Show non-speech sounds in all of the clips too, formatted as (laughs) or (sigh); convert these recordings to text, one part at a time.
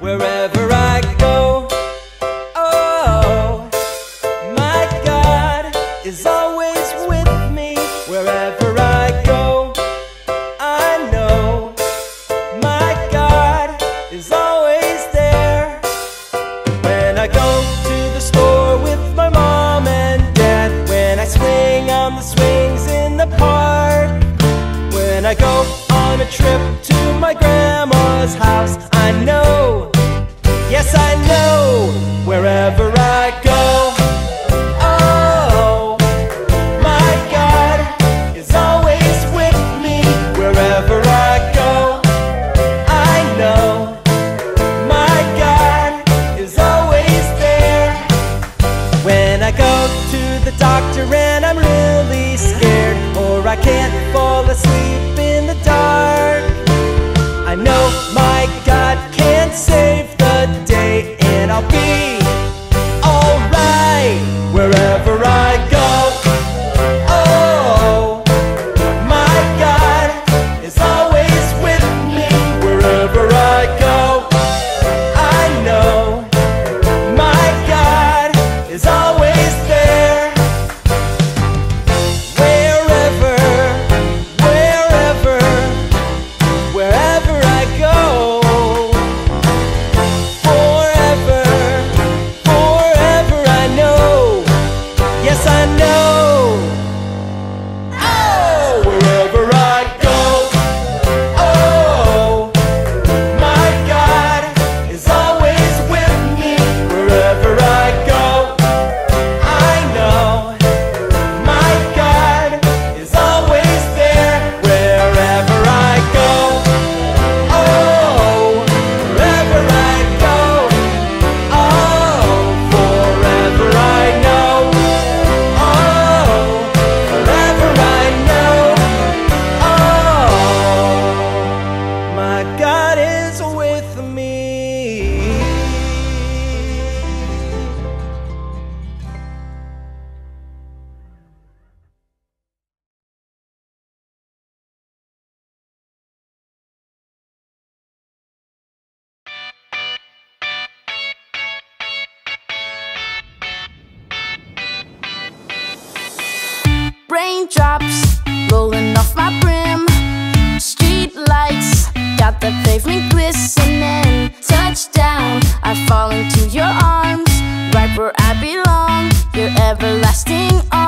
wherever I go. hit the pavement glistening Touchdown, I fall into your arms Right where I belong, your everlasting arms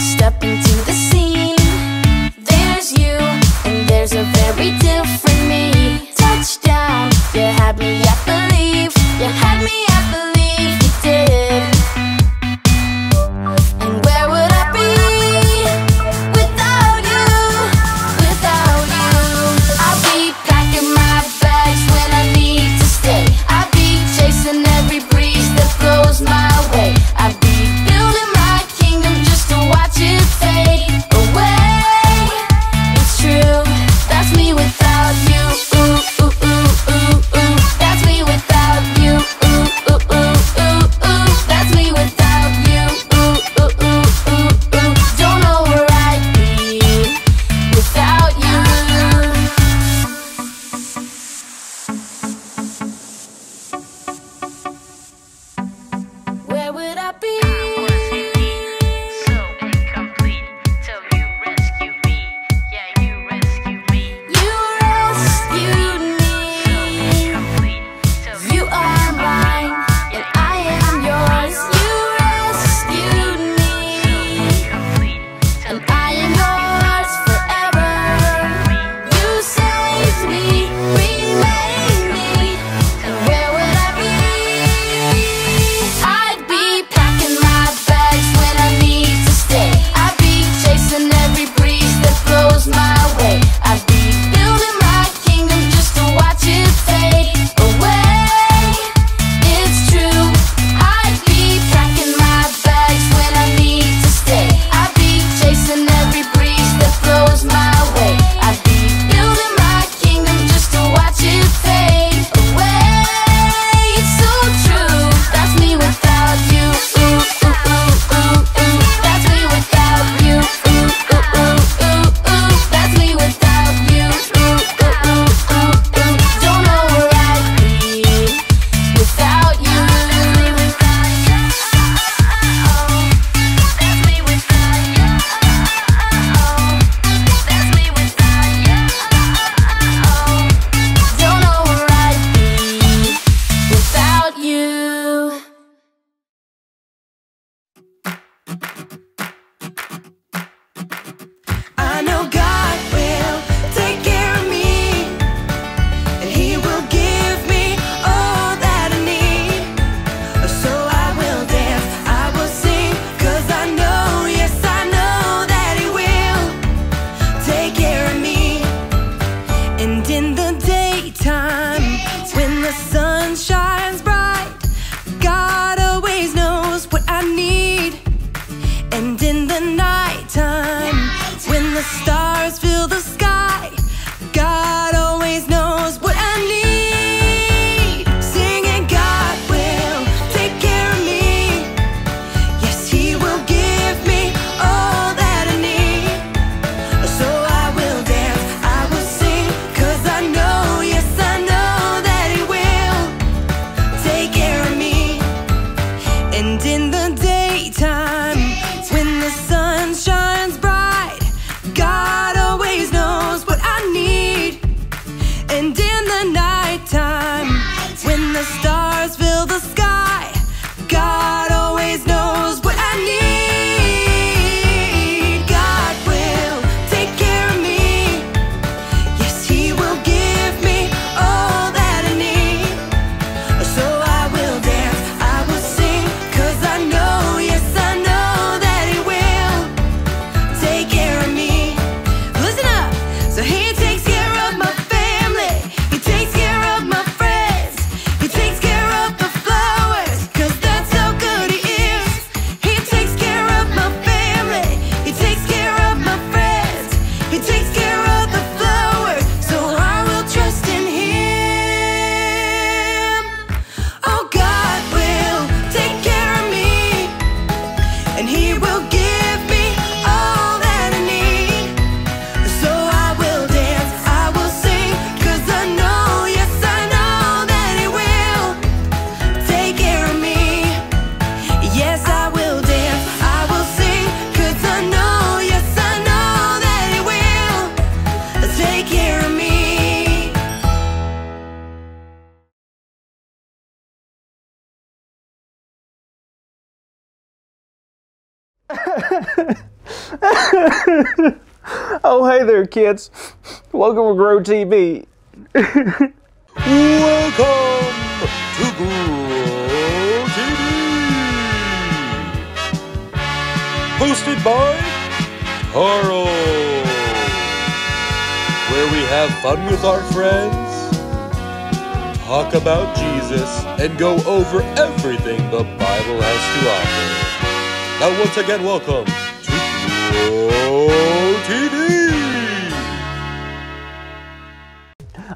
Step into the scene. There's you And there's a very different take care of me. (laughs) oh, hey there, kids. Welcome to Grow TV. Welcome to Grow TV. Hosted by Carl. Have fun with our friends, talk about Jesus, and go over everything the Bible has to offer. Now, once again, welcome to Grow TV.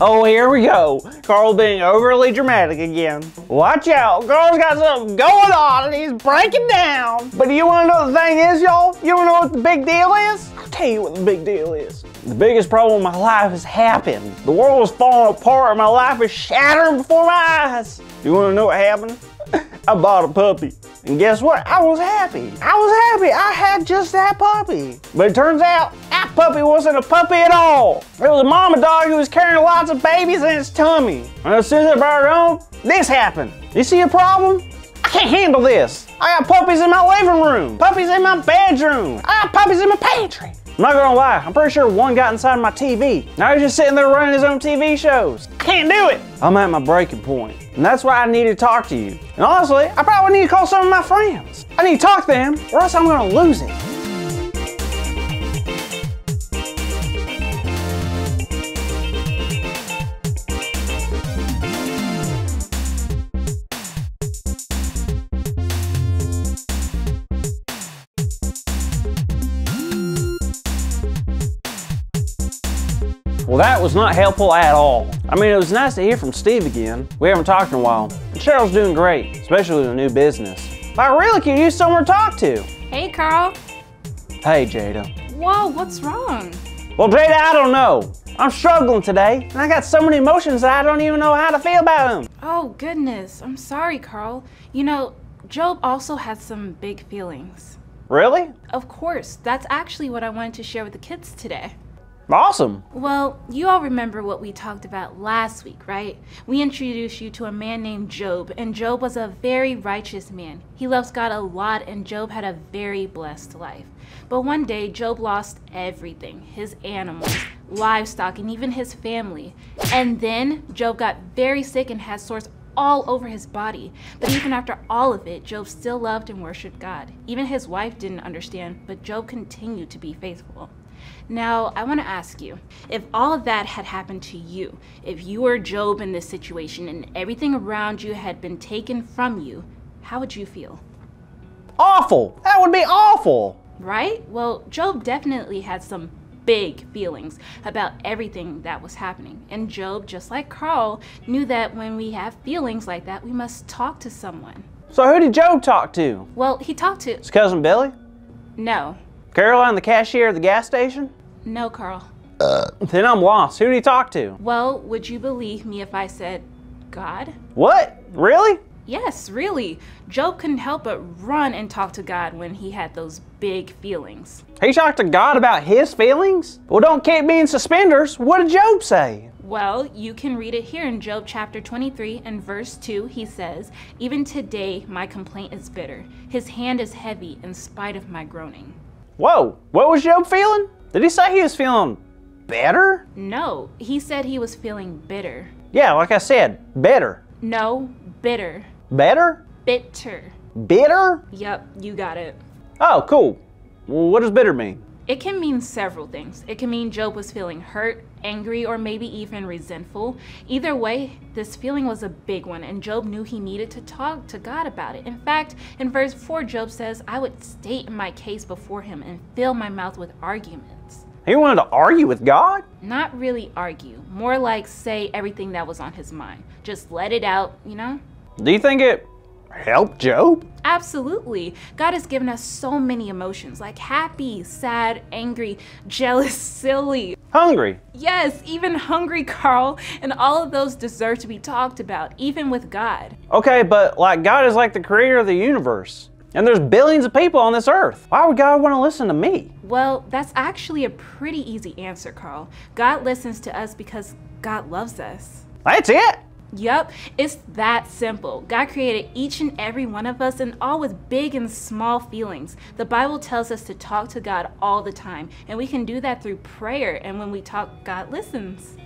Oh, here we go. Carl being overly dramatic again. Watch out. Carl's got something going on and he's breaking down. But you want to know the thing is, y'all? You want to know what the big deal is? Tell you what the big deal is. The biggest problem in my life has happened. The world is falling apart and my life is shattering before my eyes. You want to know what happened? (laughs) I bought a puppy. And guess what? I was happy. I was happy. I had just that puppy. But it turns out that puppy wasn't a puppy at all. It was a mama dog who was carrying lots of babies in its tummy. And as soon as I brought it home, this happened. You see a problem? I can't handle this. I got puppies in my living room, puppies in my bedroom, I got puppies in my pantry. I'm not gonna lie, I'm pretty sure one got inside my TV. Now he's just sitting there running his own TV shows. Can't do it. I'm at my breaking point, and that's why I need to talk to you. And honestly, I probably need to call some of my friends. I need to talk to them, or else I'm gonna lose it. Well, that was not helpful at all. I mean, it was nice to hear from Steve again. We haven't talked in a while. And Cheryl's doing great, especially with a new business. But I really could use someone to talk to. Hey, Carl. Hey, Jada. Whoa, what's wrong? Well, Jada, I don't know. I'm struggling today, and I got so many emotions that I don't even know how to feel about them. Oh, goodness. I'm sorry, Carl. You know, Job also had some big feelings. Really? Of course, that's actually what I wanted to share with the kids today. Awesome. Well, you all remember what we talked about last week, right? We introduced you to a man named Job, and Job was a very righteous man. He loves God a lot, and Job had a very blessed life. But one day, Job lost everything his animals, livestock, and even his family. And then Job got very sick and had sores all over his body. But even after all of it, Job still loved and worshiped God. Even his wife didn't understand, but Job continued to be faithful. Now, I want to ask you if all of that had happened to you, if you were Job in this situation and everything around you had been taken from you, how would you feel? Awful. That would be awful. Right? Well, Job definitely had some big feelings about everything that was happening. And Job, just like Carl, knew that when we have feelings like that, we must talk to someone. So who did Job talk to? Well, he talked to. His cousin Billy? No. Caroline, the cashier at the gas station? No, Carl. Uh, then I'm lost. Who did he talk to? Well, would you believe me if I said God? What? Really? Yes, really. Job couldn't help but run and talk to God when he had those big feelings. He talked to God about his feelings? Well, don't keep me in suspenders. What did Job say? Well, you can read it here in Job chapter 23 and verse 2. He says, Even today my complaint is bitter. His hand is heavy in spite of my groaning. Whoa, what was Job feeling? Did he say he was feeling better? No, he said he was feeling bitter. Yeah, like I said, better. No, bitter. Better? Bitter. Bitter? Yep, you got it. Oh, cool. Well, what does bitter mean? It can mean several things. It can mean Job was feeling hurt, angry, or maybe even resentful. Either way, this feeling was a big one, and Job knew he needed to talk to God about it. In fact, in verse 4, Job says, I would state in my case before him and fill my mouth with arguments. He wanted to argue with God? Not really argue, more like say everything that was on his mind. Just let it out, you know? Do you think it helped Job? Absolutely. God has given us so many emotions like happy, sad, angry, (laughs) jealous, silly. Hungry. Yes, even hungry, (laughs) Carl. And all of those deserve to be talked about, even with God. Okay, but like God is like the creator of the universe. And there's billions of people on this earth. Why would God want to listen to me? Well, that's actually a pretty easy answer, Carl. God listens to us because God loves us. That's it. Yup, it's that simple. God created each and every one of us and all with big and small feelings. The Bible tells us to talk to God all the time, and we can do that through prayer, and when we talk, God listens.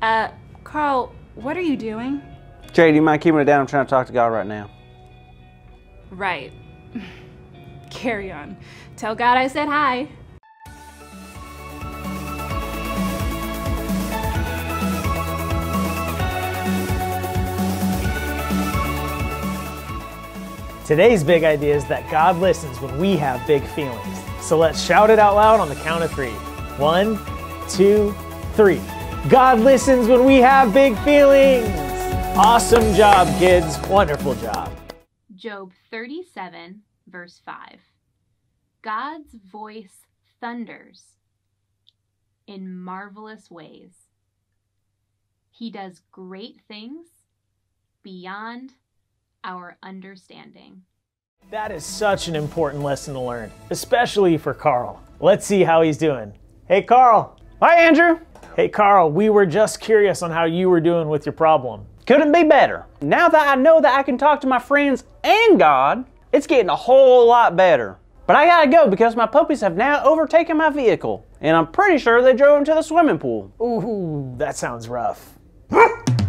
Uh, Carl, what are you doing? Jay, do you mind keeping it down? I'm trying to talk to God right now. Right. (laughs) Carry on. Tell God I said hi. Today's big idea is that God listens when we have big feelings. So let's shout it out loud on the count of three. One, two, three. God listens when we have big feelings. Awesome job, kids. Wonderful job. Job 37, verse 5. God's voice thunders in marvelous ways. He does great things beyond our understanding. That is such an important lesson to learn, especially for Carl. Let's see how he's doing. Hey, Carl. Hi, Andrew. Hey, Carl, we were just curious on how you were doing with your problem. Couldn't be better. Now that I know that I can talk to my friends and God, it's getting a whole lot better. But I gotta go because my puppies have now overtaken my vehicle, and I'm pretty sure they drove into the swimming pool. Ooh, that sounds rough.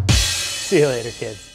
see you later, kids.